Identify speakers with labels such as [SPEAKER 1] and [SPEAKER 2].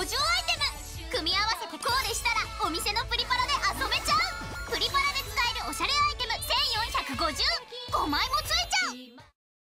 [SPEAKER 1] 50アイテム。組み合わせてコーデしたらお店のプリパラで遊べちゃう。プリパラで使えるおしゃれアイテム1455枚もついちゃう。